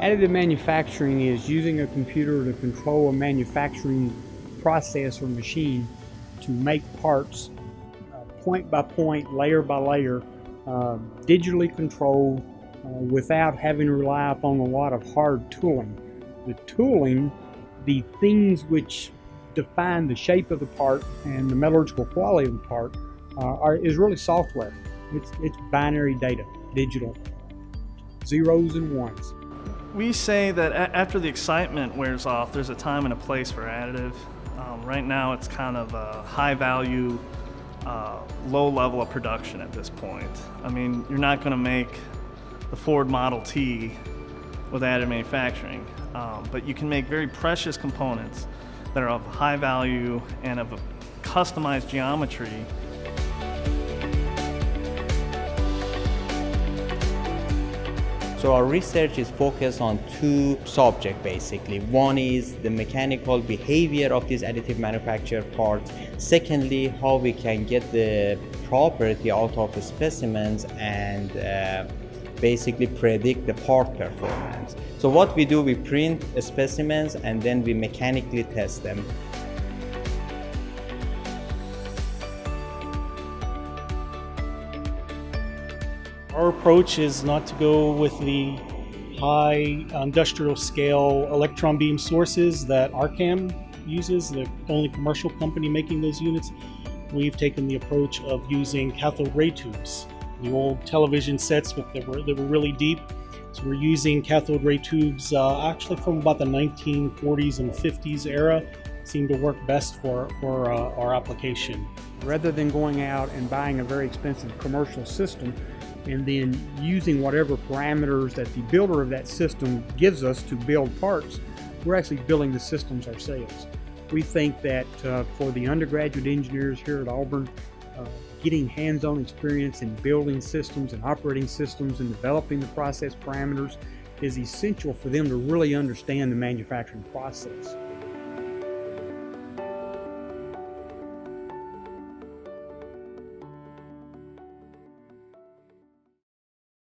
Additive manufacturing is using a computer to control a manufacturing process or machine to make parts uh, point by point, layer by layer, uh, digitally controlled uh, without having to rely upon a lot of hard tooling. The tooling, the things which define the shape of the part and the metallurgical quality of the part uh, are, is really software. It's, it's binary data, digital, zeros and ones. We say that after the excitement wears off, there's a time and a place for additive. Um, right now, it's kind of a high value, uh, low level of production at this point. I mean, you're not going to make the Ford Model T with additive manufacturing, um, but you can make very precious components that are of high value and of a customized geometry So our research is focused on two subjects basically. One is the mechanical behavior of these additive manufactured parts. Secondly, how we can get the property out of the specimens and uh, basically predict the part performance. So what we do, we print specimens and then we mechanically test them. Our approach is not to go with the high industrial scale electron beam sources that Arcam uses, the only commercial company making those units. We've taken the approach of using cathode ray tubes, the old television sets that, were, that were really deep. So we're using cathode ray tubes uh, actually from about the 1940s and 50s era seem to work best for, for uh, our application. Rather than going out and buying a very expensive commercial system, and then using whatever parameters that the builder of that system gives us to build parts, we're actually building the systems ourselves. We think that uh, for the undergraduate engineers here at Auburn, uh, getting hands-on experience in building systems and operating systems and developing the process parameters is essential for them to really understand the manufacturing process.